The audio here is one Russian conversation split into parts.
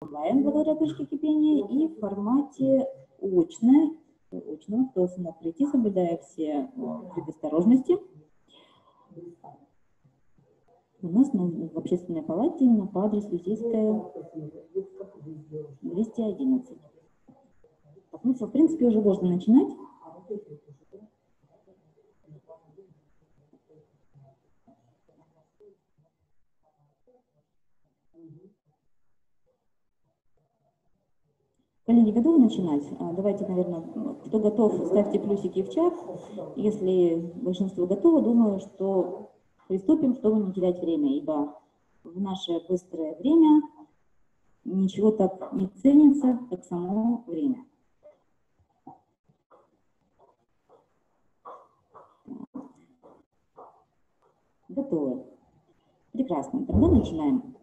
онлайн благодаря точке кипения и в формате очное, очно, кто смог прийти, соблюдая все предосторожности. У нас на, в общественной палате именно по адресу Лисейская 211. Ну, в принципе, уже можно начинать. Коллеги, готовы начинать? А, давайте, наверное, кто готов, ставьте плюсики в чат. Если большинство готово, думаю, что приступим, чтобы не терять время, ибо в наше быстрое время ничего так не ценится, как само время. Готовы. Прекрасно. Тогда начинаем.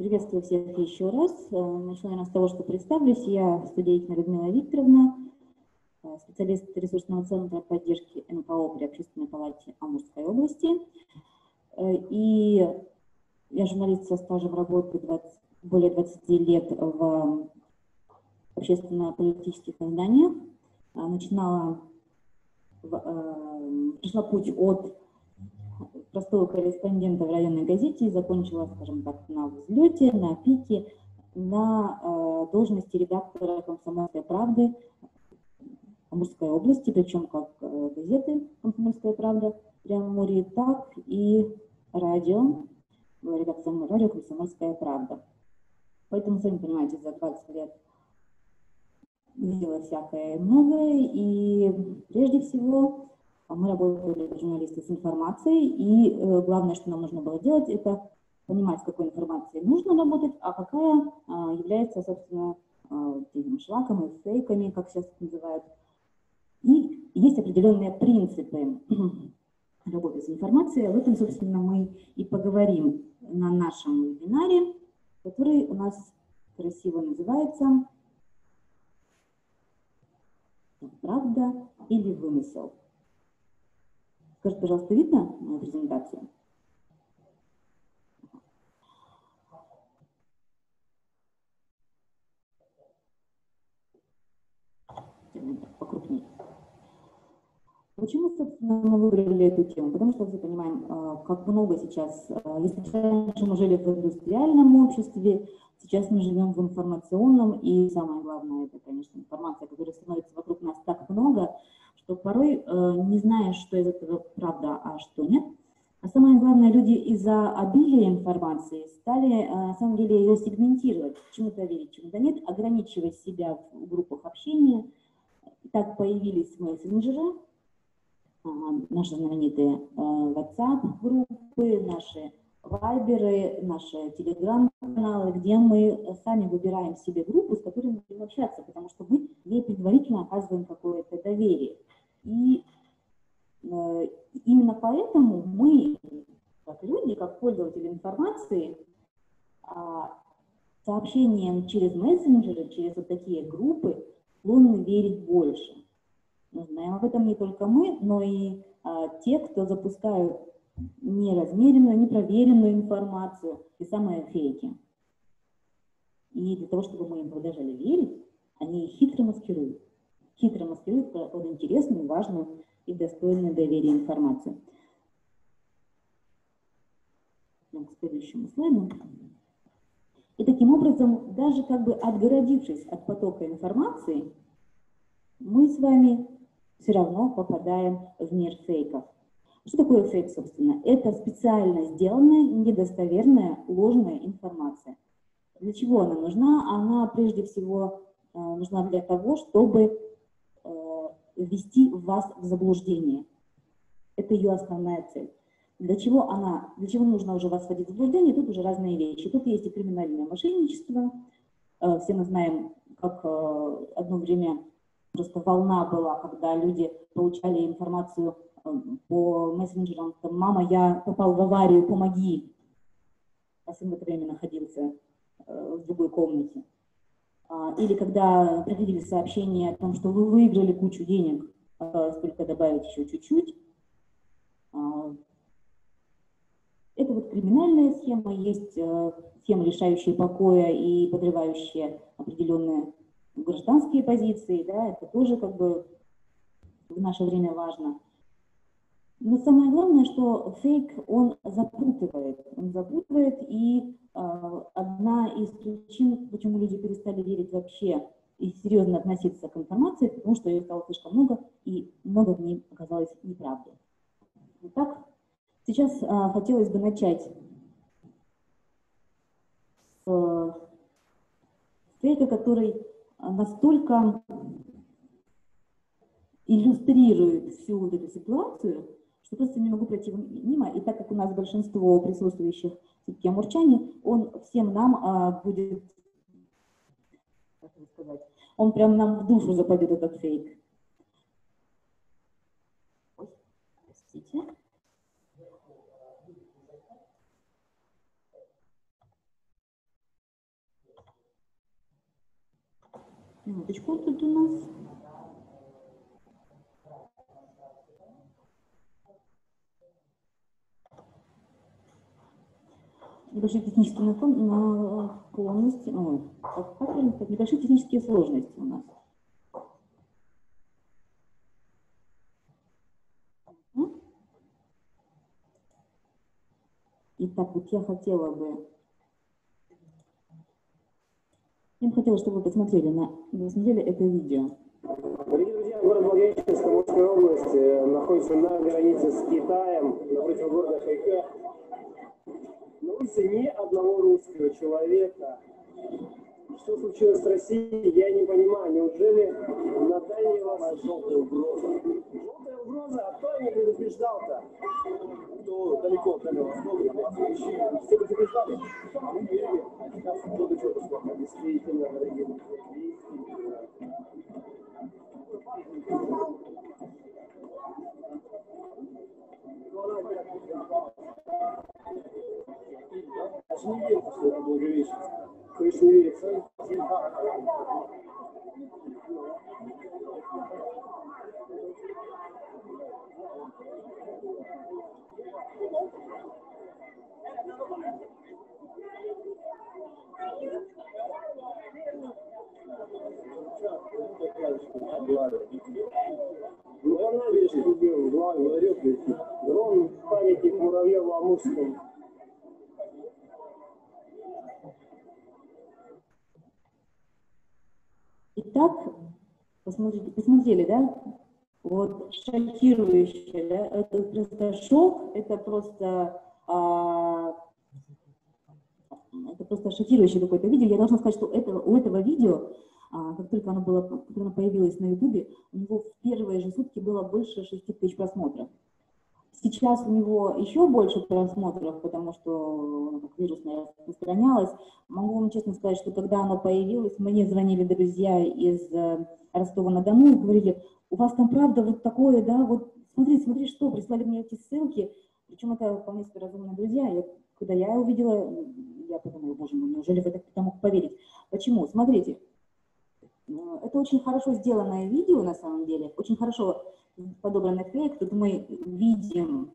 Приветствую всех еще раз. Э, начну, наверное, с того, что представлюсь. Я студентка Людмила Викторовна, э, специалист ресурсного центра поддержки НКО при Общественной палате Амурской области. Э, и я журналист со стажем работы 20, более 20 лет в общественно-политических изданиях. Начинала, пришла путь от простого корреспондента в районной газете и закончила, скажем так, на взлете, на пике, на э, должности редактора «Комсомольской правды» Амурской области, причем как э, газеты «Комсомольская правда» Преамурье, так и радио, редакция радио «Комсомольская правда». Поэтому, сами понимаете, за 20 лет видела всякое многое, и прежде всего мы работали журналисты с информацией, и э, главное, что нам нужно было делать, это понимать, с какой информацией нужно работать, а какая а, является, собственно, шлаком и фейками, как сейчас это называют. И есть определенные принципы работы с информацией. Об этом, собственно, мы и поговорим на нашем вебинаре, который у нас красиво называется «Правда или вымысел?». Скажите, пожалуйста, видно мою презентацию? покрупнее. Почему, собственно, мы выбрали эту тему? Потому что все понимаем, а, как много сейчас, а, если раньше мы жили в индустриальном обществе, сейчас мы живем в информационном, и самое главное, это, конечно, информация, которая становится вокруг нас так много, что порой э, не знаешь, что из этого правда, а что нет. А самое главное, люди из-за обилия информации стали, э, на самом деле, ее сегментировать, чему-то верить, чему-то нет, ограничивать себя в группах общения. Так появились мессенджеры, а, наши знаменитые э, WhatsApp-группы, наши вайберы, наши телеграм-каналы, где мы сами выбираем себе группу, с которой мы будем общаться, потому что мы ей предварительно оказываем какое-то доверие. И э, именно поэтому мы, как люди, как пользователи информации, э, сообщениям через мессенджеры, через вот такие группы склонны верить больше. Мы знаем об этом не только мы, но и э, те, кто запускают неразмеренную, непроверенную информацию и самые фейки. И для того, чтобы мы им продолжали верить, они хитро маскируют хитро маскирует под интересную, важную и достойную доверия информацию. К следующему слайду. И таким образом, даже как бы отгородившись от потока информации, мы с вами все равно попадаем в мир фейков. Что такое фейк, собственно? Это специально сделанная, недостоверная, ложная информация. Для чего она нужна? Она прежде всего э, нужна для того, чтобы ввести вас в заблуждение. Это ее основная цель. Для чего она, для чего нужно уже вас вводить в заблуждение, тут уже разные вещи. Тут есть и криминальное мошенничество. Э, все мы знаем, как э, одно время просто волна была, когда люди получали информацию э, по мессенджерам, там, мама, я попал в аварию, помоги. А сын в это время находился в другой комнате. А, или когда приходили сообщения о том, что вы выиграли кучу денег, осталось только добавить еще чуть-чуть. А, Это вот криминальная схема, есть схемы, лишающие покоя и подрывающие определенные гражданские позиции, да, это тоже как бы в наше время важно. Но самое главное, что фейк, он запутывает. Он запутывает, и э, одна из причин, почему люди перестали верить вообще и серьезно относиться к информации, потому что ее стало слишком много, и много в ней оказалось неправдой. Итак, сейчас э, хотелось бы начать с фейка, который настолько иллюстрирует всю вот эту ситуацию, что просто не могу пройти мимо. И так как у нас большинство присутствующих все-таки амурчане, он всем нам а, будет, как сказать, он прям нам в душу западет этот фейк. Ой, простите. Минуточку тут у нас. Небольшие технические наклонности, ну, как, правильно сказать, небольшие технические сложности у нас. Итак, вот я хотела бы, я бы хотела, чтобы вы посмотрели на, посмотрели это видео. Дорогие друзья, город Благовещенск, Амурская область, э, находится на границе с Китаем, напротив города Хайка на улице ни одного русского человека. Что случилось с Россией, я не понимаю. Неужели на Дальний Восток желтая угроза? Желтая угроза? А кто не предупреждал-то? Кто далеко от Дальнего Востока? Все предупреждали? Мы верили. Кто до чего дошло? Действительно, дорогие друзья. Даже не верится, что это Благовещенск. Конечно, не верится. Ну, по набережной был, главный ларек, дрон памятник Муравьеву Амурскому. Итак, посмотрите, посмотрели, да? Вот шокирующее, да? Это просто шок, это просто, а, это просто шокирующее какое-то видео. Я должна сказать, что это, у этого видео, а, как только оно, было, оно появилось на ютубе, у него в первые же сутки было больше 6 тысяч просмотров. Сейчас у него еще больше просмотров, потому что как вирусное распространялось. Могу вам честно сказать, что когда оно появилось, мне звонили друзья из э, Ростова-на-Дону и говорили, у вас там правда вот такое, да, вот смотри, смотри, что, прислали мне эти ссылки. Причем это вполне себе разумные друзья. Я, когда я увидела, я подумала, боже мой, неужели в это кто мог поверить? Почему? Смотрите, э, это очень хорошо сделанное видео на самом деле, очень хорошо подобранный фейк, тут мы видим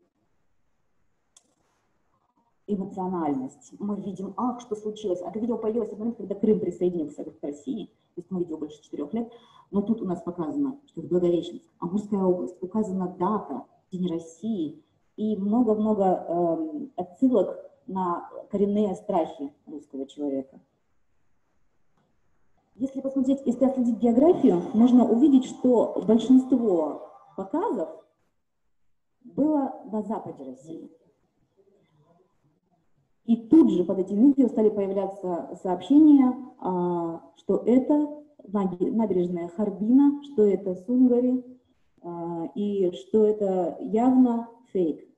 эмоциональность, мы видим, ах, что случилось. А это видео появилось в момент, когда Крым присоединился к России, то есть мы видео больше четырех лет, но тут у нас показано, что это Благовещенск, Амурская область, указана дата, День России и много-много э, отсылок на коренные страхи русского человека. Если посмотреть, если отследить географию, можно увидеть, что большинство показов было на западе России. И тут же под этим видео стали появляться сообщения, а, что это набережная Харбина, что это Сунгари, а, и что это явно фейк.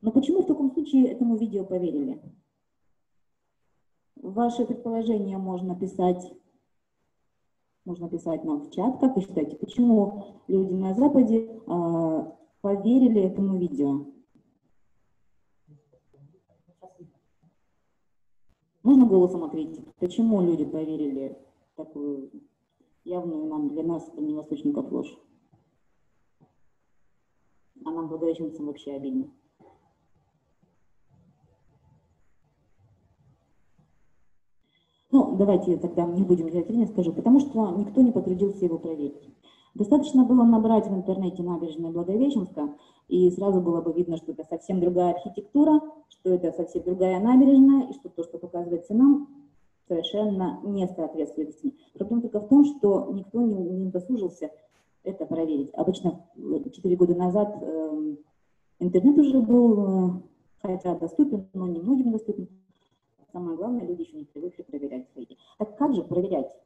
Но почему в таком случае этому видео поверили? Ваши предположения можно писать можно писать нам в чат, как вы считаете, почему люди на Западе э, поверили этому видео? Можно голосом ответить, почему люди поверили такую явную нам для нас, дальневосточников, ложь? А нам, благовещенцам, вообще обидно. Ну, давайте тогда не будем время, скажу, потому что никто не потрудился его проверить. Достаточно было набрать в интернете набережная Благовещенска, и сразу было бы видно, что это совсем другая архитектура, что это совсем другая набережная, и что то, что показывается нам, совершенно не соответствует истине. Проблема только в том, что никто не, не дослужился это проверить. Обычно 4 года назад э, интернет уже был, э, хотя доступен, но не многим доступен. Самое главное, люди еще не привыкли проверять свои. Так как же проверять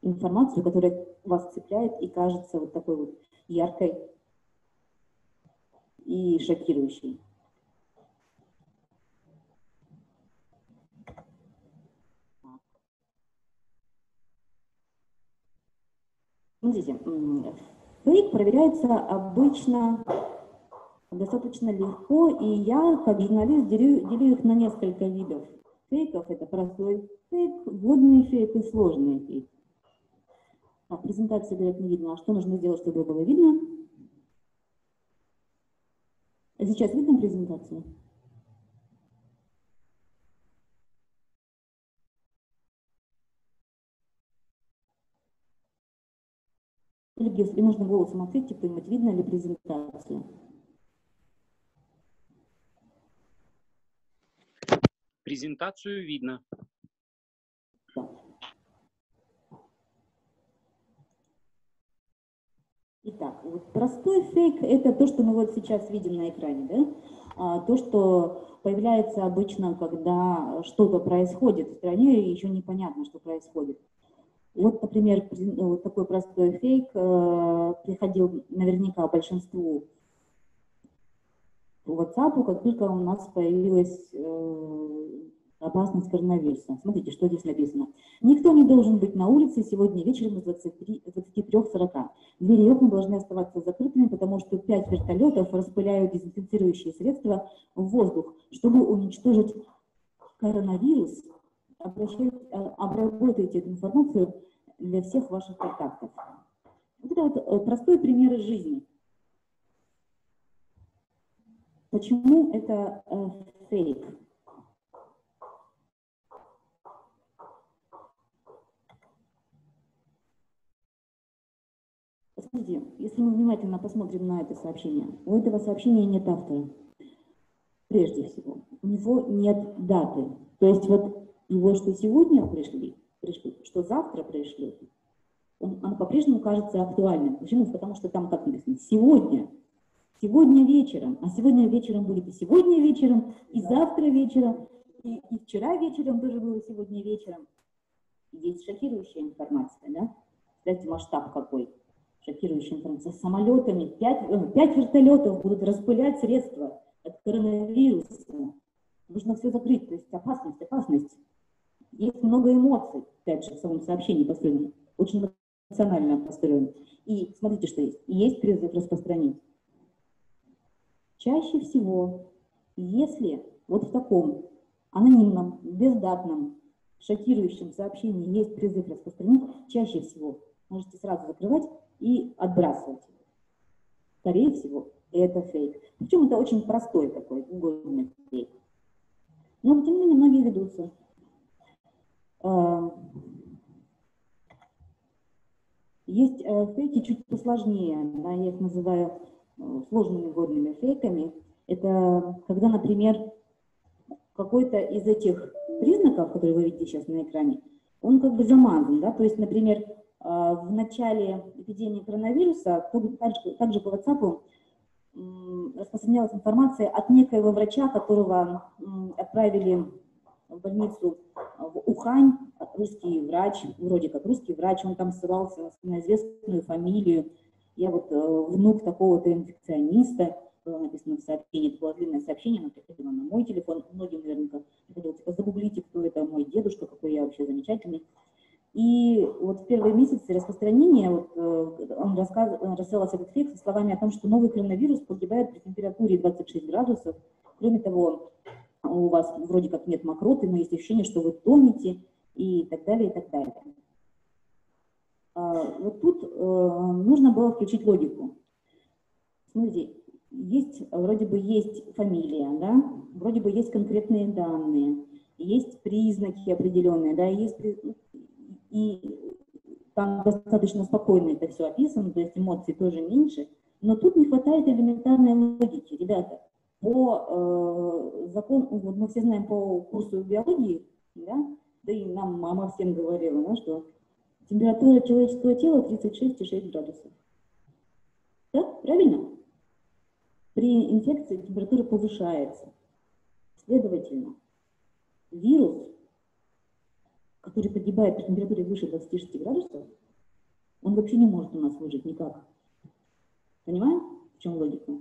информацию, которая вас цепляет и кажется вот такой вот яркой и шокирующей? Смотрите, фейк проверяется обычно достаточно легко, и я, как журналист, делю, делю их на несколько видов фейков. Это простой фейк, вводный фейк и сложный фейк. Так, презентация, говорят, не видно. А что нужно сделать, чтобы было видно? Сейчас видно презентацию? Или если можно голосом ответьте кто-нибудь, видно ли презентацию? Презентацию видно. Итак, вот простой фейк – это то, что мы вот сейчас видим на экране, да? А, то, что появляется обычно, когда что-то происходит в стране, и еще непонятно, что происходит. Вот, например, вот такой простой фейк э, приходил наверняка большинству WhatsApp, как только у нас появилась э, опасность коронавируса. Смотрите, что здесь написано. Никто не должен быть на улице сегодня вечером с 23.40. Двери и окна должны оставаться закрытыми, потому что пять вертолетов распыляют дезинфицирующие средства в воздух, чтобы уничтожить коронавирус а, обработайте эту информацию для всех ваших контактов. Вот это вот э, простой пример из жизни. Почему это э, фейк? Смотрите, если мы внимательно посмотрим на это сообщение, у этого сообщения нет автора. Прежде всего, у него нет даты. То есть вот вот что сегодня пришли, пришли что завтра пришли, он, он по-прежнему кажется актуальным. Почему? Потому что там как написано «сегодня», сегодня вечером, а сегодня вечером будет и сегодня вечером, и завтра вечером, и, и вчера вечером тоже было сегодня вечером. Здесь шокирующая информация, да? Представьте, масштаб какой. Шокирующая информация. С самолетами, пять, э, пять вертолетов будут распылять средства от коронавируса. Нужно все закрыть, то есть опасность, опасность. Есть много эмоций, опять же, в самом сообщении построено, очень эмоционально построено. И смотрите, что есть. Есть призыв распространить. Чаще всего, если вот в таком анонимном, бездатном, шокирующем сообщении есть призыв распространить, чаще всего можете сразу закрывать и отбрасывать. Скорее всего, это фейк. Причем это очень простой такой угодный фейк. Но тем не менее многие ведутся. Э, есть э, фейки чуть посложнее, да, я их называю сложными водными фейками. Это когда, например, какой-то из этих признаков, которые вы видите сейчас на экране, он как бы замазан, да, то есть, например, в начале эпидемии коронавируса также по WhatsApp распространялась информация от некоего врача, которого отправили в больницу в Ухань, русский врач, вроде как русский врач, он там ссылался на известную фамилию. Я вот э, внук такого-то инфекциониста, было написано в сообщении, это было длинное сообщение, оно приходило на мой телефон, многим наверняка приходило, типа, загуглите, кто это мой дедушка, какой я вообще замечательный. И вот в первые месяцы распространения вот, э, он, рассказ, он рассылался этот фейк со словами о том, что новый коронавирус погибает при температуре 26 градусов. Кроме того, у вас вроде как нет мокроты, но есть ощущение, что вы тонете и так далее, и так далее. А, вот тут э, нужно было включить логику. Смотрите, есть, вроде бы есть фамилия, да, вроде бы есть конкретные данные, есть признаки определенные, да, есть и там достаточно спокойно это все описано, то есть эмоций тоже меньше, но тут не хватает элементарной логики. Ребята, по э, закону, вот мы все знаем по курсу биологии, да, да и нам мама всем говорила, да, что температура человеческого тела 36,6 градусов. Да, правильно? При инфекции температура повышается. Следовательно, вирус, который погибает при температуре выше 26 градусов, он вообще не может у нас выжить никак. Понимаем, в чем логика?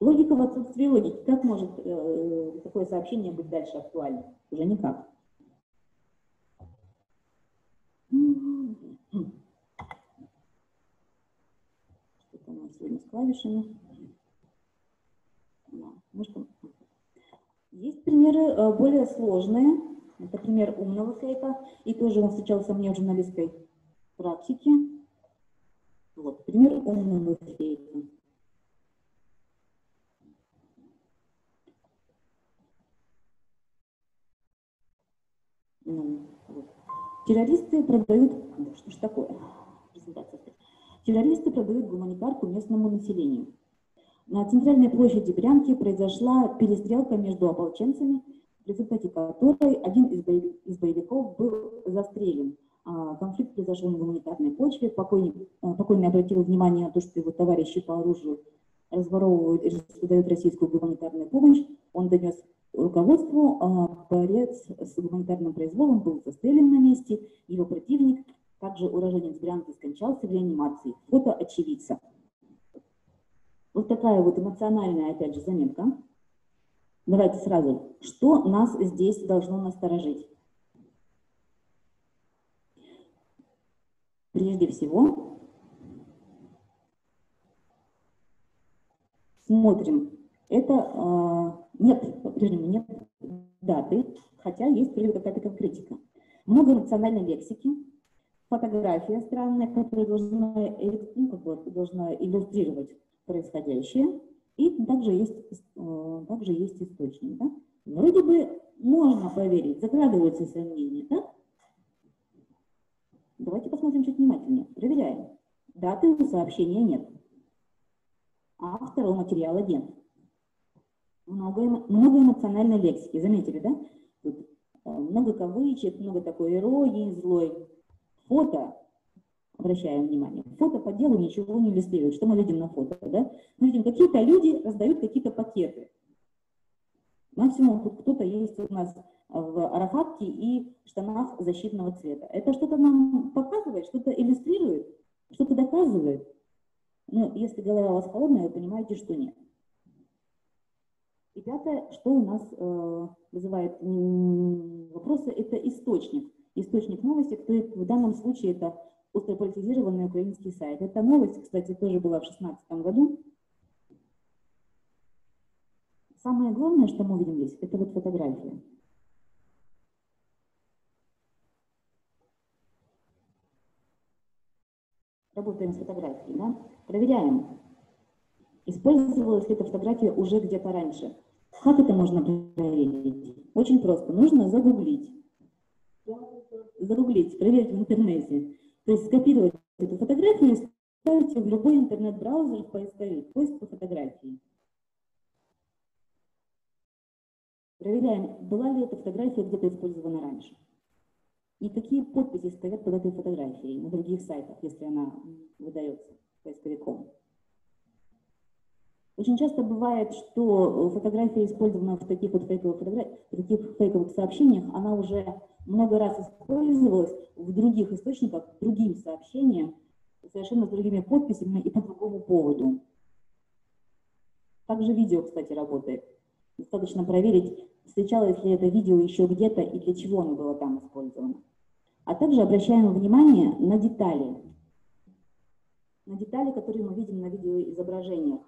Логика в отсутствии логики. Как может э, такое сообщение быть дальше актуальным? Уже никак. Что-то клавишами. Есть примеры э, более сложные. Это пример умного фейка. И тоже он встречался мне в журналистской практике. Вот, пример умного фейка. Ну. Террористы продают... Да, что ж такое? Презентация. Террористы продают гуманитарку местному населению. На центральной площади Брянки произошла перестрелка между ополченцами, в результате которой один из боевиков был застрелен. А, конфликт произошел на гуманитарной почве. Покойник, а, покойный обратил внимание на то, что его товарищи по оружию разворовывают и раздают российскую гуманитарную помощь. Он донес руководству, а, борец с гуманитарным произволом был застрелен на месте. Его противник, также уроженец Брянки, скончался в реанимации. Фото очевидца. Вот такая вот эмоциональная, опять же, заметка. Давайте сразу, что нас здесь должно насторожить? Прежде всего, смотрим. Это э, нет, по-прежнему нет даты, хотя есть какая-то конкретика. Много эмоциональной лексики, фотография странная, которая должна, ну, как бы, должна иллюстрировать происходящее, и также есть, э, также есть источник. Да? Вроде бы можно поверить, закрадываются сомнения, да? Давайте посмотрим чуть внимательнее. Проверяем. Даты у сообщения нет. А второго материала нет. Много, много эмоциональной лексики. Заметили, да? Тут э, много кавычек, много такой иронии злой. Фото обращаем внимание. Фото по делу ничего не иллюстрирует. Что мы видим на фото? Да? Мы видим, какие-то люди раздают какие-то пакеты. Максимум кто-то есть у нас в арафатке и штанах защитного цвета. Это что-то нам показывает, что-то иллюстрирует, что-то доказывает. Но если голова у вас холодная, вы понимаете, что нет. И пятое, что у нас э, вызывает вопросы, это источник. Источник новости, кто в данном случае это ультраполитизированный украинский сайт. Эта новость, кстати, тоже была в 2016 году. Самое главное, что мы видим здесь, это вот фотография. Работаем с фотографией, да? Проверяем, использовалась ли эта фотография уже где-то раньше. Как это можно проверить? Очень просто. Нужно загуглить. Загуглить, проверить в интернете. То есть скопировать эту фотографию и ставить в любой интернет-браузер в поисковик, поиск по фотографии. Проверяем, была ли эта фотография где-то использована раньше. И какие подписи стоят под этой фотографией на других сайтах, если она выдается поисковиком. Очень часто бывает, что фотография, использованная в таких вот фейковых, в таких фейковых сообщениях, она уже много раз использовалась в других источниках, другим сообщениям, совершенно с другими подписями и по другому поводу. Также видео, кстати, работает. Достаточно проверить, встречалось ли это видео еще где-то и для чего оно было там использовано. А также обращаем внимание на детали. На детали, которые мы видим на видеоизображениях.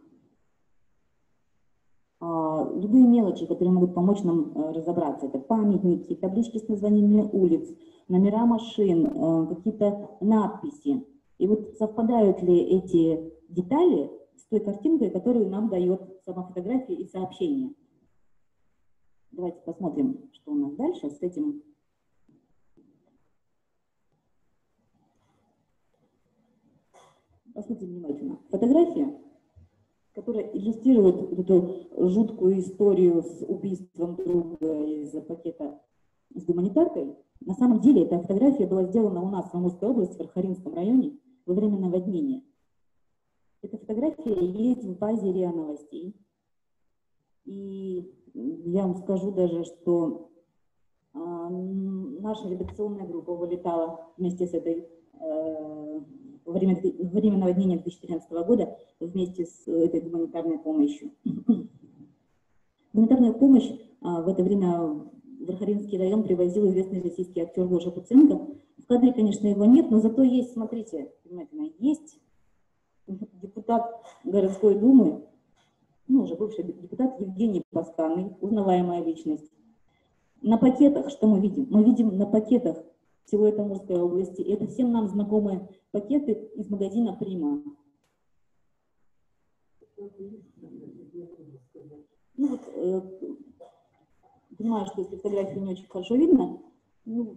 А, любые мелочи, которые могут помочь нам э, разобраться. Это памятники, таблички с названиями улиц, номера машин, э, какие-то надписи. И вот совпадают ли эти детали с той картинкой, которую нам дает сама фотография и сообщение. Давайте посмотрим, что у нас дальше с этим. Посмотрите внимательно. Фотография, которая иллюстрирует эту жуткую историю с убийством друга из-за пакета с гуманитаркой, на самом деле эта фотография была сделана у нас в Амурской области, в Архаринском районе, во время наводнения. Эта фотография есть в базе РИА новостей. И я вам скажу даже, что э, наша редакционная группа вылетала вместе с этой э, во время, во время наводнения 2013 года вместе с этой гуманитарной помощью. Гуманитарную помощь а, в это время в Архаринский район привозил известный российский актер Гоша Куценко. В кадре, конечно, его нет, но зато есть, смотрите, внимательно, есть депутат городской думы, ну, уже бывший депутат Евгений Пасканный, узнаваемая личность. На пакетах, что мы видим? Мы видим на пакетах всего это Амурской области. Это всем нам знакомые пакеты из магазина «Прима». Ну вот, э, понимаю, что если фотографии не очень хорошо видно, ну,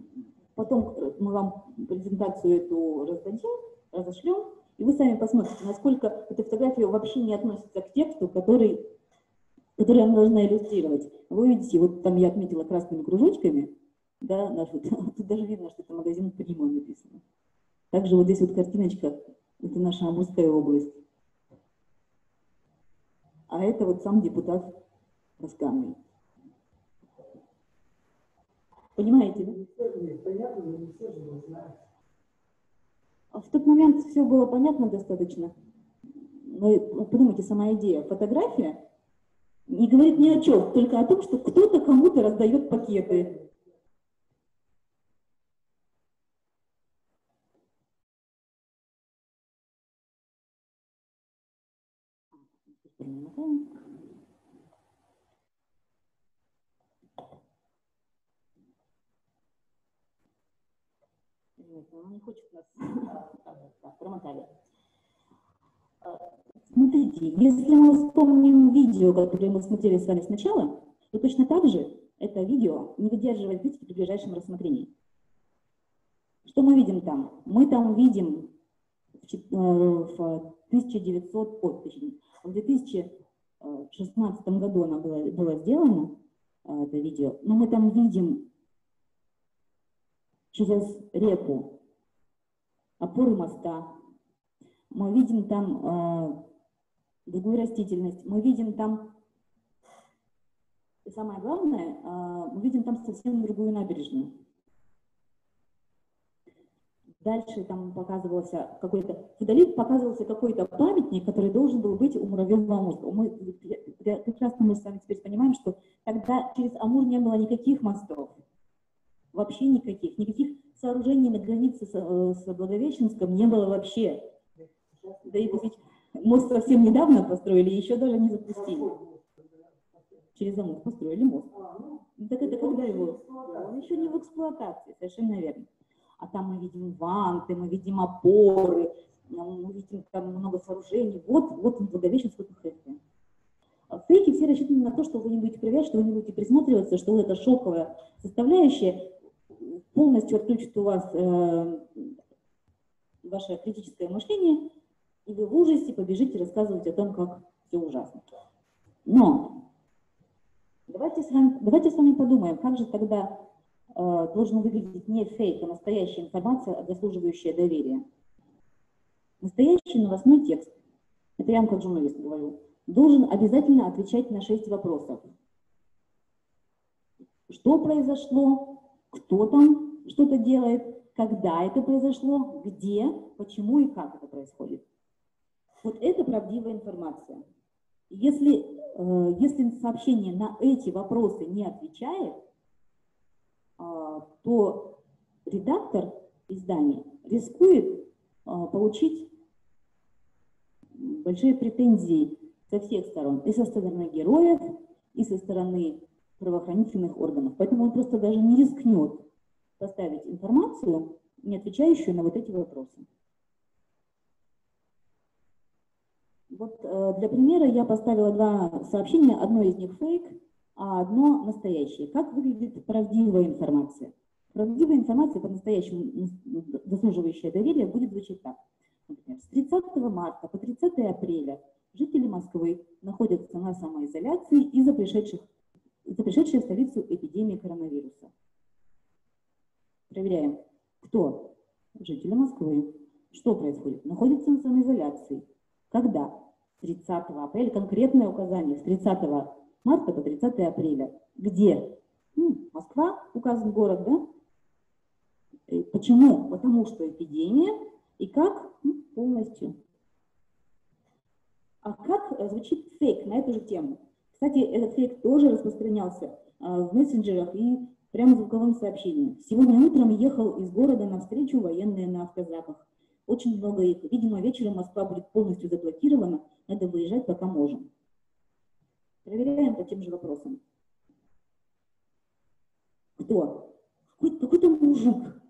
потом мы вам презентацию эту раздадим, разошлем, и вы сами посмотрите, насколько эта фотография вообще не относится к тексту, который, который она должна иллюстрировать. Вы видите, вот там я отметила красными кружочками, да, наш, тут даже видно, что это магазин Прима написано. Также вот здесь вот картиночка, это наша Амурская область. А это вот сам депутат Расканный. Понимаете? А в тот момент все было понятно достаточно. Но подумайте, сама идея. Фотография не говорит ни о чем, только о том, что кто-то кому-то раздает пакеты. Он не хочет нас... Промотали. А, смотрите, если мы вспомним видео, которое мы смотрели с вами сначала, то точно так же это видео не выдерживает критики при ближайшем рассмотрении. Что мы видим там? Мы там видим в 1900, э, в 2016 году оно было, было сделано, э, это видео, но мы там видим через реку опоры моста, мы видим там э, другую растительность, мы видим там, самое главное, э, мы видим там совсем другую набережную. Дальше там показывался какой-то, вдали показывался какой-то памятник, который должен был быть у муравьевого мозга. Мы прекрасно мы с вами теперь понимаем, что тогда через Амур не было никаких мостов, вообще никаких, никаких сооружений на границе с, э, с Благовещенском не было вообще. Да и мост совсем недавно построили, еще даже не запустили. Через замок построили мост. Так это когда его? Он еще не в эксплуатации, совершенно верно. А там мы видим ванты, мы видим опоры, мы видим там много сооружений. Вот, вот Благовещенск, вот Хэффи. Фейки все рассчитаны на то, что вы не будете проверять, что вы не будете присматриваться, что вот эта шоковая составляющая полностью отключит у вас э, ваше критическое мышление, и вы в ужасе побежите рассказывать о том, как все ужасно. Но давайте с вами, давайте с вами подумаем, как же тогда э, должен выглядеть не фейк, а настоящая информация, заслуживающая доверия. Настоящий новостной текст, это я вам как журналист говорю, должен обязательно отвечать на шесть вопросов. Что произошло, кто там что-то делает, когда это произошло, где, почему и как это происходит. Вот это правдивая информация. Если, э, если сообщение на эти вопросы не отвечает, э, то редактор издания рискует э, получить большие претензии со всех сторон, и со стороны героев, и со стороны правоохранительных органов. Поэтому он просто даже не рискнет поставить информацию, не отвечающую на вот эти вопросы. Вот э, для примера я поставила два сообщения. Одно из них фейк, а одно настоящее. Как выглядит правдивая информация? Правдивая информация, по-настоящему заслуживающая доверия, будет звучать так. Например, с 30 марта по 30 апреля жители Москвы находятся на самоизоляции из-за пришедших, из-за пришедшей в столицу эпидемии коронавируса. Проверяем, кто? Жители Москвы. Что происходит? Находятся на самоизоляции. Когда? 30 апреля. Конкретное указание. С 30 марта по 30 апреля. Где? Ну, Москва, указан город, да? И почему? Потому что эпидемия. И как? Ну, полностью. А как э, звучит фейк на эту же тему? Кстати, этот фейк тоже распространялся а, в мессенджерах и прямо звуковым сообщением. Сегодня утром ехал из города навстречу военные на автозаках. Очень много их. Видимо, вечером Москва будет полностью заблокирована. Надо выезжать, пока можем. Проверяем по тем же вопросам. Кто? Какой-то мужик,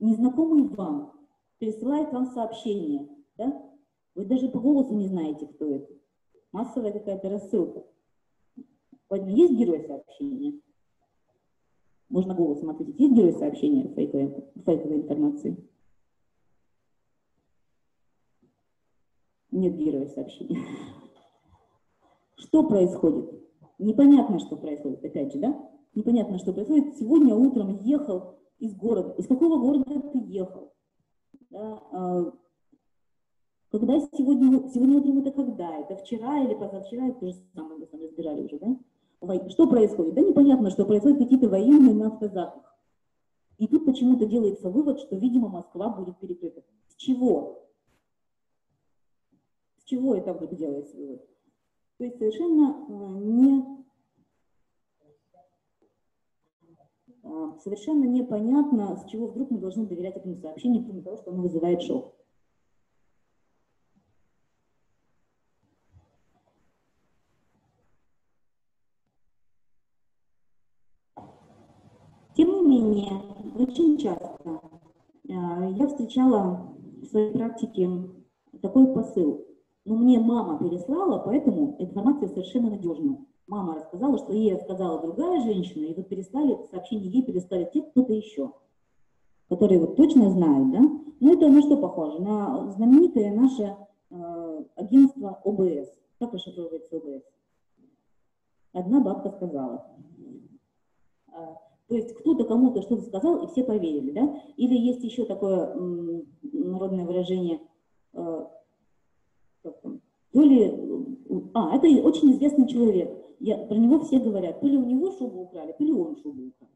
незнакомый вам, пересылает вам сообщение. Да? Вы даже по голосу не знаете, кто это. Массовая какая-то рассылка. Поэтому есть герой сообщения? Можно голосом ответить. Есть герой сообщения фейковой, фейковой информации? Нет героя сообщения. Что происходит? Непонятно, что происходит, опять же, да? Непонятно, что происходит. Сегодня утром ехал из города. Из какого города ты ехал? Да? А, когда сегодня, сегодня утром это когда? Это вчера или позавчера? Это то же самое, мы с разбирали уже, да? Что происходит? Да непонятно, что происходит какие-то военные на автозаках. И тут почему-то делается вывод, что, видимо, Москва будет перекрыта. С чего? чего это вдруг делается вывод? То есть совершенно э, не э, совершенно непонятно, с чего вдруг мы должны доверять этому сообщению, кроме того, что оно вызывает шок. Менее, очень часто э, я встречала в своей практике такой посыл. Но мне мама переслала, поэтому информация совершенно надежная. Мама рассказала, что ей рассказала другая женщина, и вот переслали, сообщение ей переслали те кто-то еще, которые вот точно знают, да? Ну это на что похоже? На знаменитое наше э, агентство ОБС. Как расшифровывается ОБС? Одна бабка сказала. То есть кто-то кому-то что-то сказал, и все поверили, да? Или есть еще такое народное выражение э, то ли, а, это очень известный человек, я, про него все говорят, то ли у него шубу украли, то ли он шубу украл.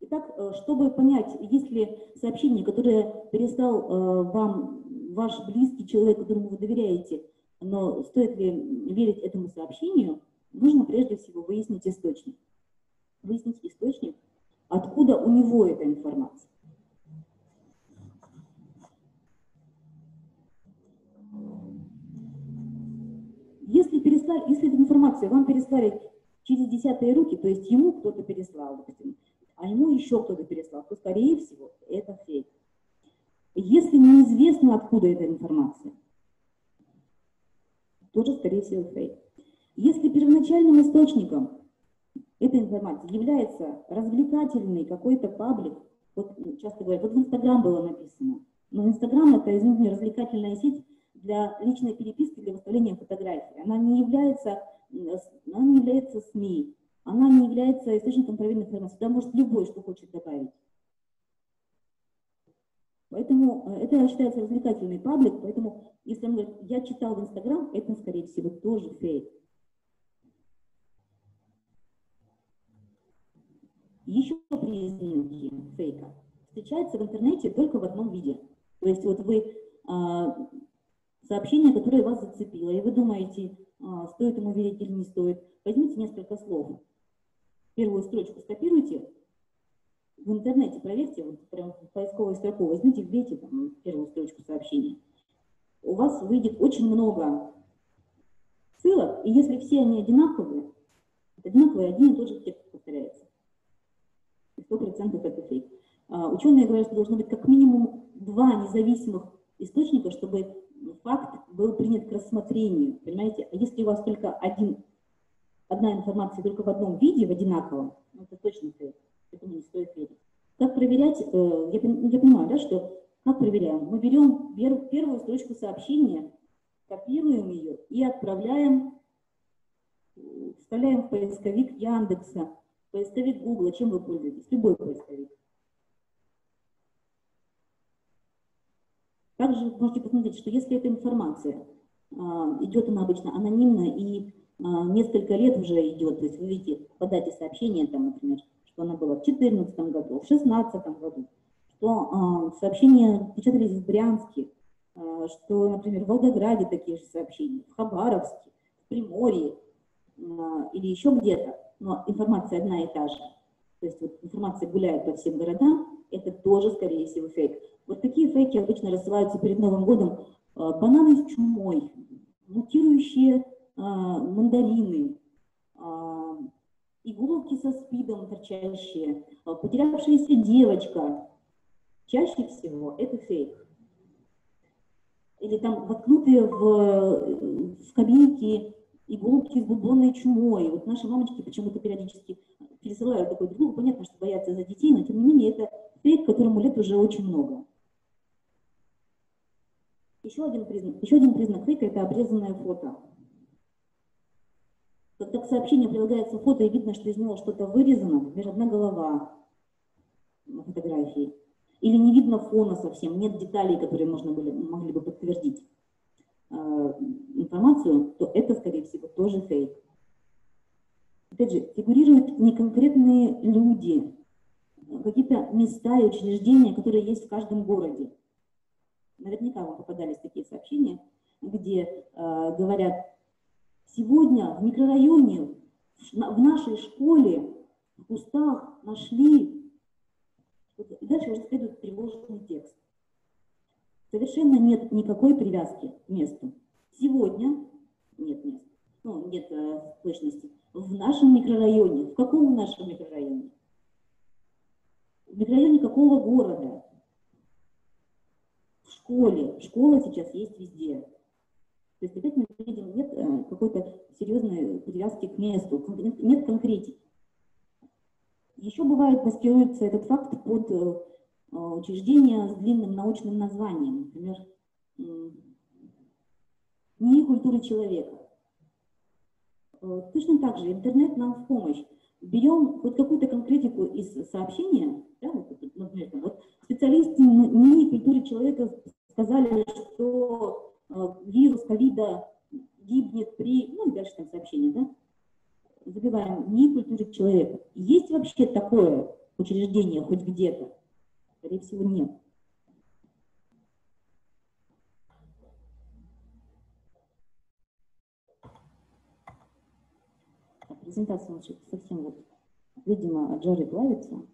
Итак, э, чтобы понять, если сообщение, которое перестал э, вам ваш близкий человек, которому вы доверяете, но стоит ли верить этому сообщению, нужно прежде всего выяснить источник. Выяснить источник, откуда у него эта информация. Если, переслали, если эта информация вам переслали через десятые руки, то есть ему кто-то переслал, допустим, а ему еще кто-то переслал, то, скорее всего, это фейк. Если неизвестно, откуда эта информация, тоже, скорее всего, фейк. Если первоначальным источником этой информации является развлекательный какой-то паблик, вот часто говорят, вот в Инстаграм было написано, но Инстаграм это, извините, развлекательная сеть, для личной переписки, для выставления фотографий. Она не является, она не является СМИ, она не является источником проверенной информации. Туда может любой, что хочет добавить. Поэтому э, это считается развлекательный паблик, поэтому если он говорит, я читал в Инстаграм, это, скорее всего, тоже фейк. Еще признаки фейка встречаются в интернете только в одном виде. То есть вот вы а, сообщение, которое вас зацепило, и вы думаете, а, стоит ему верить или не стоит, возьмите несколько слов, первую строчку скопируйте, в интернете проверьте, вот прям в поисковую строку возьмите, вбейте там первую строчку сообщения. У вас выйдет очень много ссылок, и если все они одинаковые, одинаковые, один и тот же текст повторяется. Сто процентов это фейк. А, ученые говорят, что должно быть как минимум два независимых источника, чтобы факт был принят к рассмотрению, понимаете? А если у вас только один одна информация только в одном виде, в одинаковом, ну, это точно фейк, этому не стоит верить. Как проверять, э, я, я понимаю, да, что как проверяем? Мы берем первую строчку сообщения, копируем ее и отправляем, вставляем в поисковик Яндекса, поисковик Гугла, чем вы пользуетесь, любой поисковик. Также можете посмотреть, что если эта информация, а, идет она обычно анонимно и а, несколько лет уже идет, то есть вы видите по дате сообщения, там, например, что она была в 2014 году, в 2016 году, что а, сообщения печатались в Брянске, что, например, в Волгограде такие же сообщения, в Хабаровске, в Приморье или еще где-то, но информация одна и та же. То есть вот информация гуляет по всем городам, это тоже, скорее всего, фейк. Вот такие фейки обычно рассылаются перед Новым годом. А, бананы с чумой, мутирующие а, мандарины, а, иголки со спидом торчащие, потерявшаяся девочка. Чаще всего это фейк. Или там воткнутые в, в кабинке иголки с бубонной чумой. Вот наши мамочки почему-то периодически пересылают такой друг. Понятно, что боятся за детей, но тем не менее это фейк, которому лет уже очень много. Еще один признак, еще один признак фейка – это обрезанное фото. Когда к сообщению прилагается фото и видно, что из него что-то вырезано, например, одна голова на фотографии, или не видно фона совсем, нет деталей, которые можно были, могли бы подтвердить э, информацию, то это, скорее всего, тоже фейк. Опять же, фигурируют не конкретные люди, а какие-то места и учреждения, которые есть в каждом городе. Наверняка вам попадались такие сообщения, где э, говорят, сегодня в микрорайоне, в нашей школе, в кустах нашли, и дальше уже следует приложенный текст. Совершенно нет никакой привязки к месту. Сегодня нет места, ну, нет э, точности. В нашем микрорайоне, в каком нашем микрорайоне? В микрорайоне какого города? школе. Школа сейчас есть везде. То есть опять мы видим, нет э, какой-то серьезной привязки к месту, нет конкретики. Еще бывает маскируется этот факт под э, учреждение с длинным научным названием, например, НИИ культуры человека. Э, точно так же интернет нам в помощь. Берем хоть какую-то конкретику из сообщения, да, вот, например, вот, специалисты НИИ культуры человека сказали, что э, вирус ковида гибнет при, ну и дальше там сообщение, да, забиваем НИИ культуры человека. Есть вообще такое учреждение хоть где-то? Скорее всего, нет. презентация совсем вот, видимо, от плавится.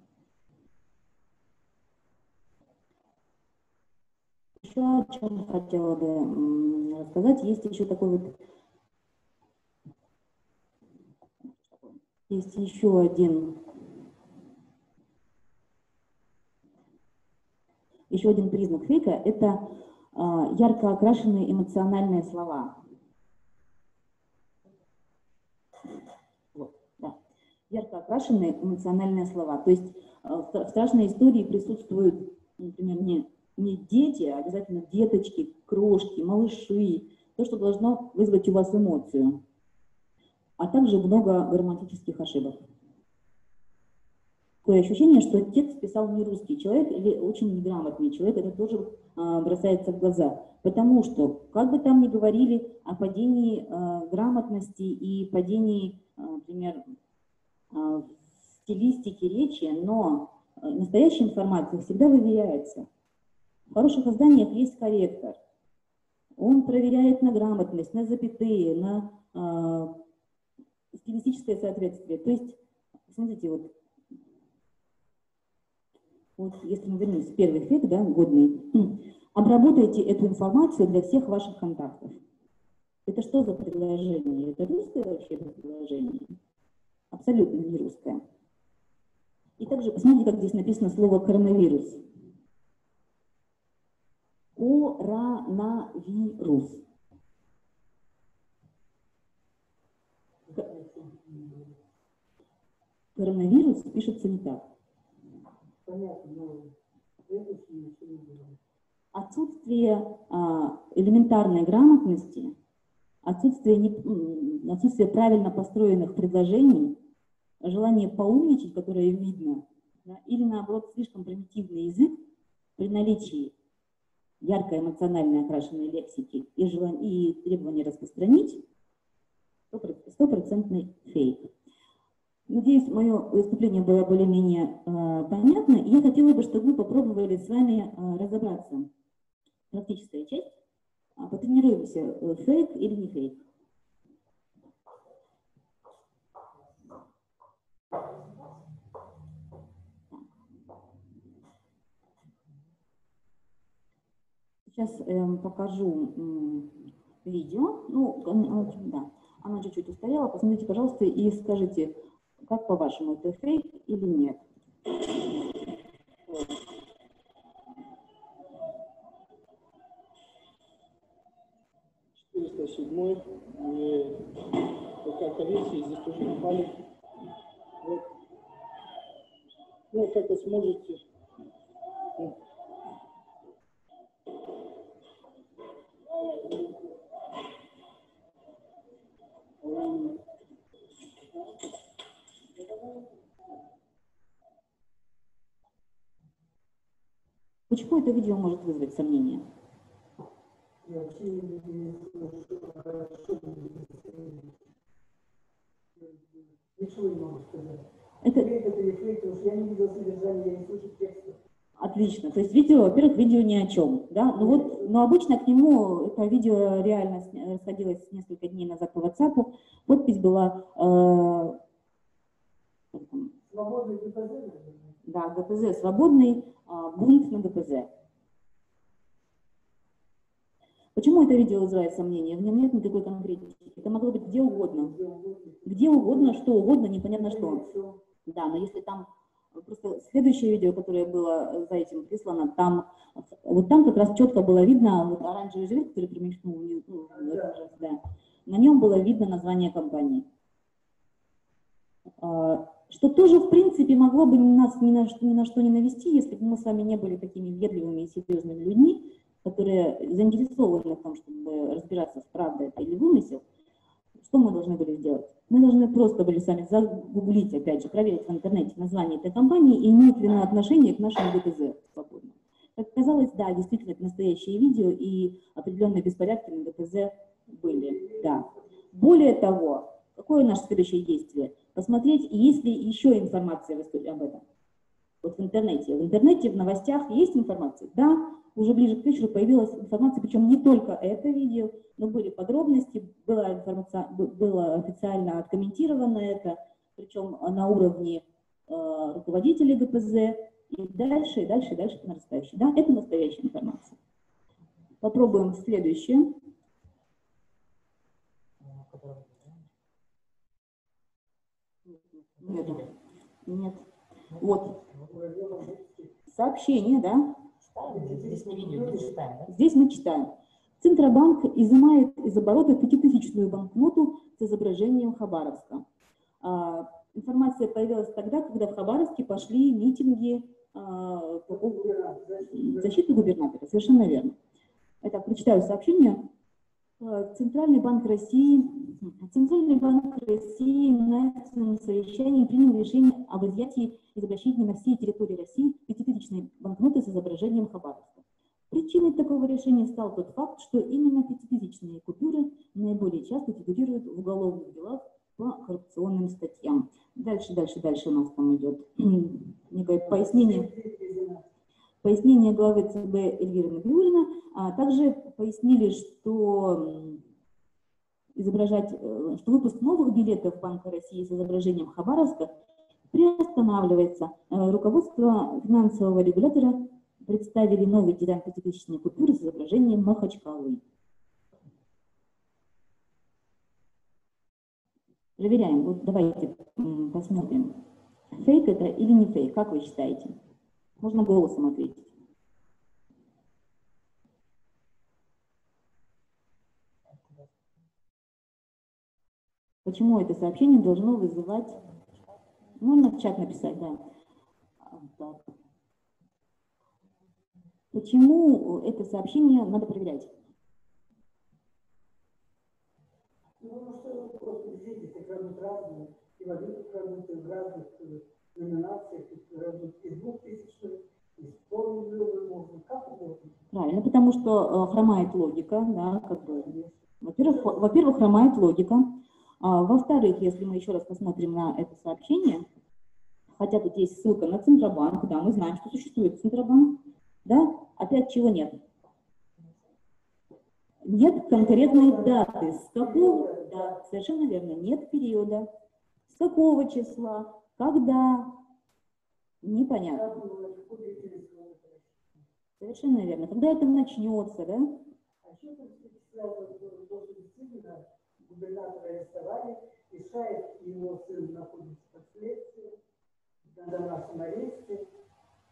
Еще о чем хотела бы рассказать, есть еще такой вот, есть еще один, еще один признак фейка, это а, ярко окрашенные эмоциональные слова. Вот, да. Ярко окрашенные эмоциональные слова. То есть а, в страшной истории присутствуют, например, не не дети, а обязательно деточки, крошки, малыши, то, что должно вызвать у вас эмоцию, а также много грамматических ошибок. Такое ощущение, что текст писал не русский человек или очень неграмотный человек, это тоже а, бросается в глаза. Потому что, как бы там ни говорили о падении а, грамотности и падении, а, например, стилистики речи, но настоящая информация всегда выверяется. В хороших изданиях есть корректор. Он проверяет на грамотность, на запятые, на э, стилистическое соответствие. То есть, смотрите, вот, вот если мы вернемся, первый эффект, да, годный, обработайте эту информацию для всех ваших контактов. Это что за предложение? Это русское вообще предложение? Абсолютно не русское. И также посмотрите, как здесь написано слово коронавирус коронавирус. коронавирус пишется не так. Отсутствие а, элементарной грамотности, отсутствие, не- отсутствие правильно построенных предложений, желание поумничать, которое видно, или наоборот слишком примитивный язык при наличии яркой эмоционально окрашенной лексики и, желан- и требования распространить, стопро- стопроцентный фейк. Надеюсь, мое выступление было более-менее э, понятно. Я хотела бы, чтобы мы попробовали с вами э, разобраться. Практическая часть. А, Потренируемся, э, фейк или не фейк. Сейчас эм, покажу м, видео. Ну, он- в общем, да, она чуть-чуть устарела. Посмотрите, пожалуйста, и скажите, как по-вашему, это фейк или нет? 407 э, такая комиссия, здесь тоже попали. Вот. Ну, как вы сможете. Ну. М, Почему это видео может вызвать сомнения? Ничего не могу сказать. Это Фейк это не фейк, потому что я не видел содержания, я не слышу текста. отлично. То есть видео, во-первых, видео ни о чем, да? Ну вот, но обычно к нему это видео реально расходилось несколько дней назад по WhatsApp. Подпись была, э, Свободный ГПЗ, наверное. да, ГПЗ свободный, бунт на ГПЗ. Почему это видео вызывает сомнения? В нем нет никакой конкретики. Это могло быть где угодно. Где угодно. Что угодно, непонятно что. Да, но если там просто следующее видео, которое было за этим прислано, там вот там как раз четко было видно вот оранжевый жилет, который примешнул же, да, на нем было видно название компании. Что тоже, в принципе, могло бы нас ни на что, ни на что не навести, если бы мы с вами не были такими въедливыми и серьезными людьми, которые заинтересованы в том, чтобы разбираться, правда это или вымысел. Что мы должны были сделать? Мы должны просто были сами загуглить, опять же, проверить в интернете название этой компании и имеет ли она отношение к нашему ДТЗ свободно. Как оказалось, да, действительно, это настоящее видео, и определенные беспорядки на ДТЗ были, да. Более того, какое наше следующее действие? Посмотреть, есть ли еще информация об этом. Вот в интернете. В интернете, в новостях есть информация? Да, уже ближе к вечеру появилась информация, причем не только это видео, но были подробности, была информация, было официально откомментировано это, причем на уровне э, руководителей ГПЗ, и дальше, и дальше, и дальше по. Да, это настоящая информация. Попробуем следующее. Нет, нет. Вот. Сообщение, да? Здесь не видео, здесь читаем, да? Здесь мы читаем. Центробанк изымает из оборота пятитысячную банкноту с изображением Хабаровска. А, информация появилась тогда, когда в Хабаровске пошли митинги а, по защиты губернатора. Совершенно верно. Итак, прочитаю сообщение. Э, Центральный банк России, Центральный банк России на экстренном совещании принял решение об изъятии из обращения на всей территории России пятитысячной банкноты с изображением Хабаровска. Причиной такого решения стал тот факт, что именно пятитысячные купюры наиболее часто фигурируют в уголовных делах по коррупционным статьям. Дальше, дальше, дальше у нас там идет некое пояснение пояснение главы ЦБ Эльвиры Набиулина. А также пояснили, что изображать, э, что выпуск новых билетов Банка России с изображением Хабаровска приостанавливается. Э, Руководство финансового регулятора представили новый дизайн пятитысячной купюры с изображением Махачкалы. Проверяем. Вот давайте посмотрим. Фейк это или не фейк? Как вы считаете? Можно голосом ответить. Почему это сообщение должно вызывать... Можно чат написать, да. Так. Почему это сообщение надо проверять? Ну, что просто действительно крадут разные, и валюты крадут в разных э, угодно. Правильно, потому что э, хромает логика, да, как бы. Во-первых, во-первых, хромает логика. А, во-вторых, если мы еще раз посмотрим на это сообщение, хотя тут есть ссылка на Центробанк, да, мы знаем, что существует Центробанк, да, опять чего нет? Нет конкретной даты. С какого, да, совершенно верно, нет периода. С какого числа, когда, непонятно. Совершенно верно. Когда это начнется, да? А губернатора арестовали, и Шаев и его сын находятся под следствием, на домашнем аресте,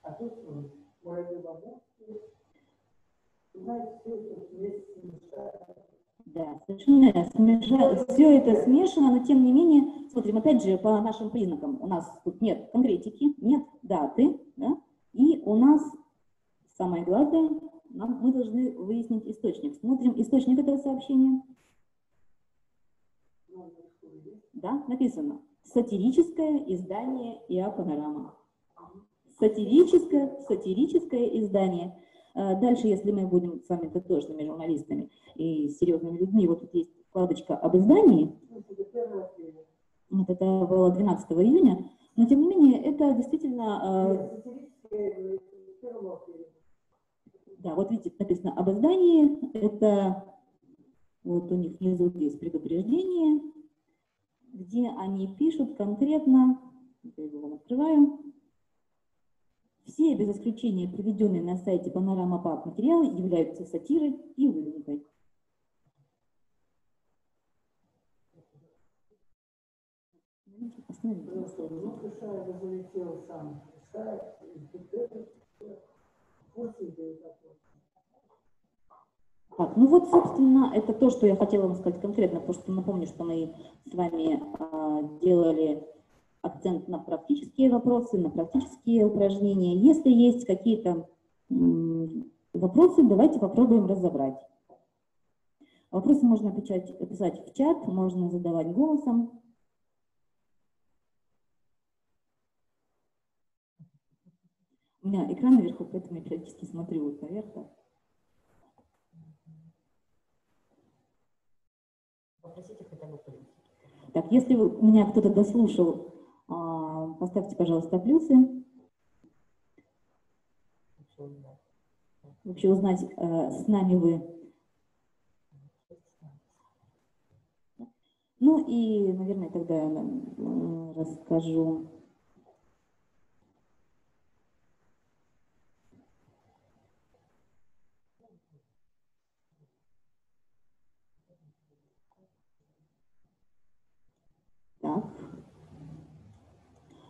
а тут он, Муравьев Амурский, знаете, все это вместе смешается. Да, совершенно. Смеша- Все это смешано, но тем не менее, смотрим, опять же, по нашим признакам. У нас тут нет конкретики, нет даты, да? и у нас самое главное, нам, мы должны выяснить источник. Смотрим источник этого сообщения. Да, написано. Сатирическое издание ИА «Панорама». Сатирическое, сатирическое издание. Э, Дальше, если мы будем с вами дотошными журналистами и серьезными людьми, вот тут есть вкладочка об издании, вот это было 12 июня, но тем не менее это действительно, апреля. да, вот видите, написано об издании, это вот у них внизу есть предупреждение, где они пишут конкретно, я его открываю, все без исключения приведенные на сайте Панорама Паб материалы являются сатирой и выдумкой. Ну. Так, ну вот, собственно, это то, что я хотела вам сказать конкретно, потому что напомню, что мы с вами а, делали акцент на практические вопросы, на практические упражнения. Если есть какие-то вопросы, давайте попробуем разобрать. Вопросы можно писать, писать в чат, можно задавать голосом. У меня экран наверху, поэтому я периодически смотрю вот наверх. Попросите хотя бы. Так, если вы- меня кто-то дослушал, поставьте, пожалуйста, плюсы. Вообще узнать, э, с нами вы. Ну и, наверное, тогда я расскажу. Так.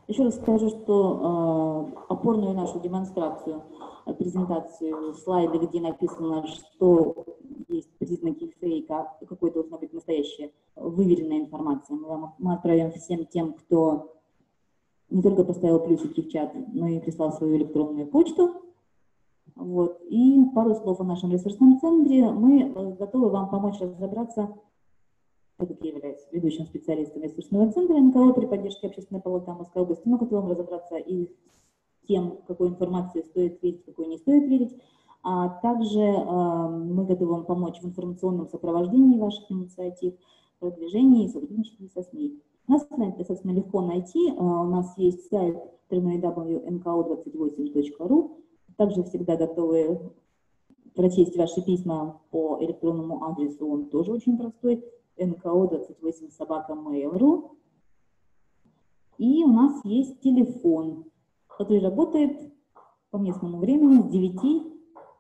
Еще раз скажу, что э, опорную нашу демонстрацию, э, презентацию, слайды, где написано, что есть признаки фейка, какой должна быть настоящая выверенная информация. Мы, вам, мы отправим всем тем, кто не только поставил плюсики в чат, но и прислал свою электронную почту. Вот. И пару слов о нашем ресурсном центре. Мы э, готовы вам помочь разобраться так как я являюсь ведущим специалистом ресурсного центра НКО при поддержке общественной палаты Московской области, мы готовы разобраться и с тем, какой информации стоит верить, какой не стоит верить, а также э, мы готовы вам помочь в информационном сопровождении ваших инициатив, продвижении и сотрудничестве со СМИ. Нас достаточно легко найти. Э, у нас есть сайт www.nko28.ru. Также всегда готовы прочесть ваши письма по электронному адресу, он тоже очень простой, nko28 собака mail.ru. И у нас есть телефон, который работает по местному времени с 9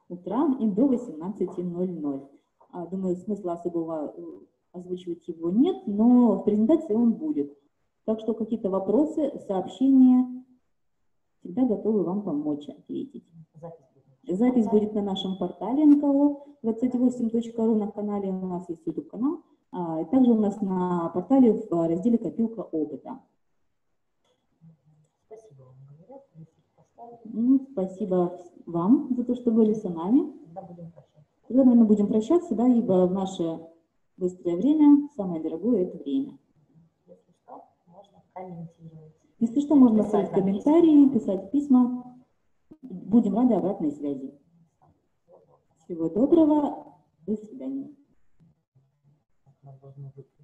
утра и до 18.00. А, Думаю, смысла особого э, озвучивать его нет, но в презентации он будет. Так что какие-то вопросы, сообщения, всегда готовы вам помочь ответить. Запись будет. На нашем портале nko28.ru, на канале у нас есть YouTube-канал, также у нас на портале в разделе «Копилка опыта». Ну, спасибо вам за то, что были с нами. Тогда будем прощаться. Тогда, наверное, будем прощаться, да, ибо в наше быстрое время самое дорогое – это время. Если что, можно комментировать. Если что, можно Писать нам комментарии, писать письма. Будем рады обратной связи. Всего доброго. До свидания. Так,